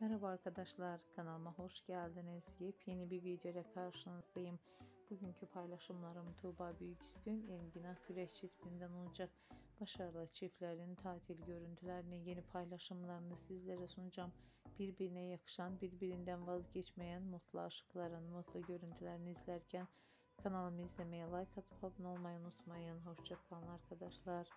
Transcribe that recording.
Merhaba arkadaşlar kanalıma hoş geldiniz. Yepyeni bir video ile karşınızdayım. Bugünkü paylaşımlarım Tuğba Büyüküstün Engin Güreş çiftinden olacak. Başarılı çiftlerin tatil görüntülerini, yeni paylaşımlarını sizlere sunacağım. Birbirine yakışan, birbirinden vazgeçmeyen mutlu aşıkların mutlu görüntülerini izlerken kanalımı izlemeye, like atıp abone olmayı unutmayın. Hoşçakalın arkadaşlar.